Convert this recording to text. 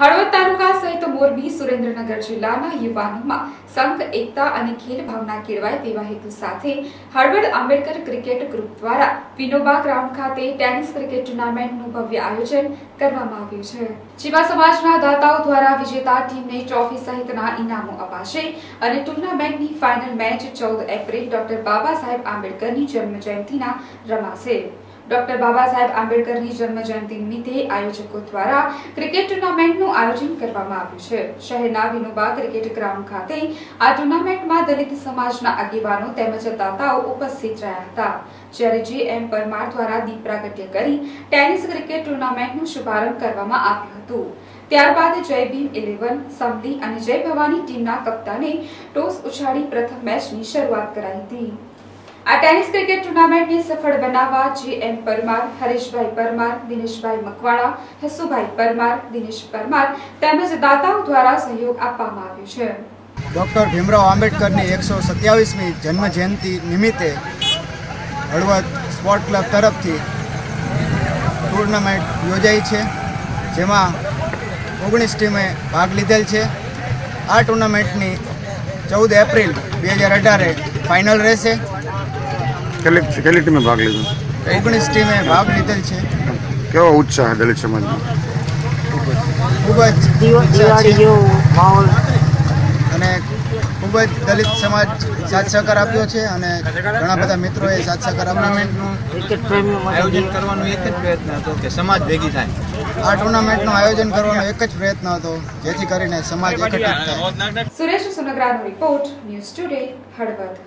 હળવદ તાલુકા સહિત મોરબી, સુરેન્દ્રનગર જિલ્લાના યુવાનોમાં સંઘ, એકતા અને ખેલ ભાવના કેળવાય તેવા હેતુ સાથે હળવદ આંબેડકર ક્રિકેટ ગ્રુપ દ્વારા વિનોબા ગ્રાઉન્ડ ખાતે ટેનિસ ક્રિકેટ ટુર્નામેન્ટનું ભવ્ય આયોજન કરવામાં આવ્યું છે. જેમાં સમાજના દાતાઓ દ્વારા વિજેતા ટીમને ટ્રોફી સહિતના ઇનામો અપાશે અને ટુર્નામેન્ટની ફાઇનલ મેચ ચૌદ એપ્રિલ ડોક્ટર બાબા સાહેબ આંબેડકરની જન્મ જયંતિના રમાશે. ડોક્ટર બાબા સાહેબ આંબેડકરની જન્મ જયંતિ નિમિત્તે આયોજકો દ્વારા ક્રિકેટ ટુર્નામેન્ટનું આયોજન કરવામાં આવ્યું છે. શહેરના વિનોબા ક્રિકેટ ગ્રાઉન્ડ ખાતે આ ટુર્નામેન્ટમાં દલિત સમાજના આગેવાનો તેમજ દાતાઓ ઉપસ્થિત રહ્યા હતા. જ્યારે જે એમ પરમાર દ્વારા દીપ પ્રાગટ્ય કરી ટેનિસ ક્રિકેટ ટુર્નામેન્ટનું શુભારંભ કરવામાં આવ્યું હતું. ત્યારબાદ જય ભીમ ઇલેવન સમલી અને જય ભવાની ટીમના કપ્તાને ટોસ ઉછાળી પ્રથમ મેચની શરૂઆત કરાઈ હતી. આ ટેનિસ ક્રિકેટ ટુર્નામેન્ટને સફળ બનાવવા જી એમ પરમાર, હરેશભાઈ પરમાર, દિનેશભાઈ મકવાણા, હસુભાઈ પરમાર, દિનેશ પરમાર તેમજ દાતાઓ દ્વારા સહયોગ આપવામાં આવ્યો છે. ડૉક્ટર ભીમરાવ આંબેડકરની એકસો સત્યાવીસમી જન્મ જયંતિ નિમિત્તે હળવદ સ્પોર્ટ ક્લબ તરફથી ટુર્નામેન્ટ યોજાઈ છે, જેમાં ઓગણીસ ટીમે ભાગ લીધેલ છે. આ ટુર્નામેન્ટની ચૌદ એપ્રિલ બે હજાર અઢારે ફાઇનલ રહેશે. કેટલી કેટલી ટીમે ભાગ લીધો? ઓગણીસ ટીમે ભાગ લીધેલ છે. કેવો ઉત્સાહ દલિત સમાજમાં ખૂબ જ દિવાળી જેવો માહોલ. અને ખૂબ જ દલિત સમાજ સાથ સહકાર આપ્યો છે અને ઘણા બધા મિત્રોએ સાથ સહકાર માટે આયોજન કરવાનો એક જ પ્રયત્ન હતો કે સમાજ ભેગી થાય. આ ટુર્નામેન્ટનું આયોજન કરવાનો એક જ પ્રયત્ન હતો જેથી કરીને સમાજ એકત્રિત થાય. સુરેશ સુનગરાનો રિપોર્ટ ન્યૂઝ ટુડે હળવદ.